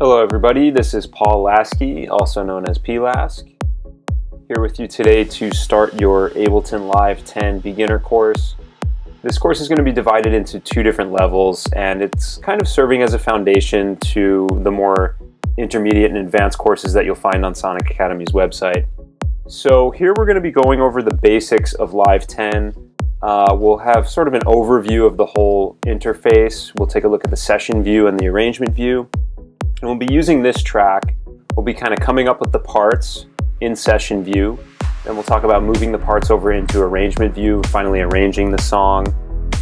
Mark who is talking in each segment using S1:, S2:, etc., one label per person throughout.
S1: Hello everybody, this is Paul Laski, also known as P-Lask. Here with you today to start your Ableton Live 10 beginner course. This course is going to be divided into two different levels and it's kind of serving as a foundation to the more intermediate and advanced courses that you'll find on Sonic Academy's website. So here we're going to be going over the basics of Live 10. Uh, we'll have sort of an overview of the whole interface. We'll take a look at the session view and the arrangement view. And we'll be using this track. We'll be kind of coming up with the parts in session view. Then we'll talk about moving the parts over into arrangement view, finally arranging the song,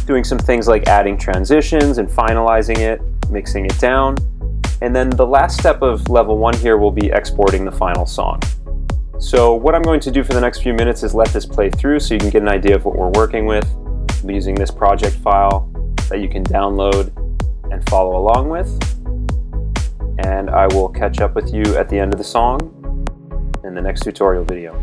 S1: doing some things like adding transitions and finalizing it, mixing it down. And then the last step of level one here will be exporting the final song. So what I'm going to do for the next few minutes is let this play through so you can get an idea of what we're working with. I'm using this project file that you can download and follow along with and I will catch up with you at the end of the song in the next tutorial video.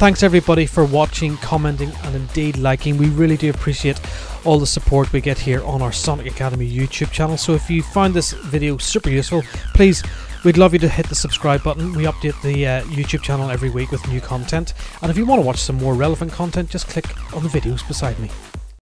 S2: Thanks everybody for watching, commenting, and indeed liking. We really do appreciate all the support we get here on our Sonic Academy YouTube channel. So if you found this video super useful, please We'd love you to hit the subscribe button. We update the uh, YouTube channel every week with new content. And if you want to watch some more relevant content, just click on the videos beside me.